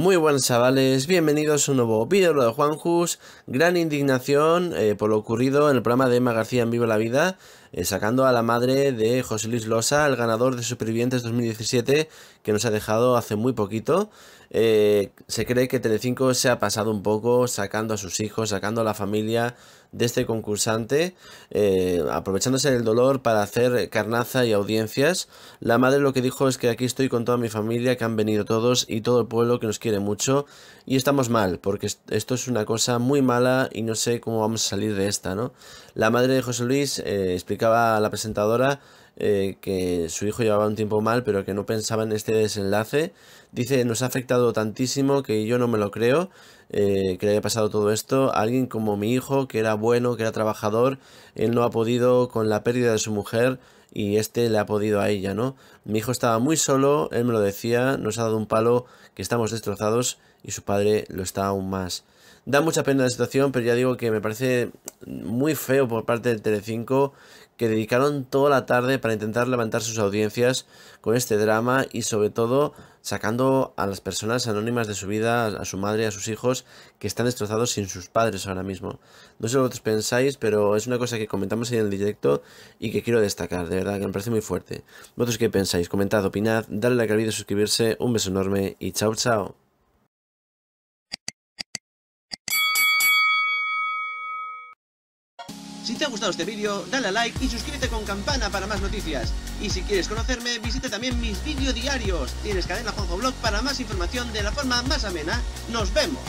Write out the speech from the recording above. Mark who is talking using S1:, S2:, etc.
S1: Muy buenos chavales, bienvenidos a un nuevo vídeo de Juanjus. Gran indignación eh, por lo ocurrido en el programa de Emma García en Vivo la Vida, eh, sacando a la madre de José Luis Losa, el ganador de Supervivientes 2017, que nos ha dejado hace muy poquito. Eh, se cree que Telecinco se ha pasado un poco sacando a sus hijos, sacando a la familia de este concursante, aprovechándose del dolor para hacer carnaza y audiencias. La madre lo que dijo es que aquí estoy con toda mi familia, que han venido todos y todo el pueblo que nos quiere mucho y estamos mal, porque esto es una cosa muy mala y no sé cómo vamos a salir de esta, ¿no? La madre de José Luis eh, explicaba a la presentadora eh, que su hijo llevaba un tiempo mal, pero que no pensaba en este desenlace. Dice, nos ha afectado tantísimo que yo no me lo creo, eh, que le haya pasado todo esto. Alguien como mi hijo, que era bueno, que era trabajador, él no ha podido con la pérdida de su mujer y este le ha podido a ella, ¿no? Mi hijo estaba muy solo, él me lo decía, nos ha dado un palo, que estamos destrozados y su padre lo está aún más. Da mucha pena la situación, pero ya digo que me parece muy feo por parte del Telecinco que dedicaron toda la tarde para intentar levantar sus audiencias con este drama y sobre todo sacando a las personas anónimas de su vida, a su madre, a sus hijos, que están destrozados sin sus padres ahora mismo. No sé lo que vosotros pensáis, pero es una cosa que comentamos en el directo y que quiero destacar, de verdad, que me parece muy fuerte. ¿Vosotros qué pensáis? Comentad, opinad, dale like al vídeo, suscribirse, un beso enorme y chao chao.
S2: Si te ha gustado este vídeo, dale a like y suscríbete con campana para más noticias. Y si quieres conocerme, visita también mis vídeos diarios. Tienes cadena Juanjo Blog para más información de la forma más amena. ¡Nos vemos!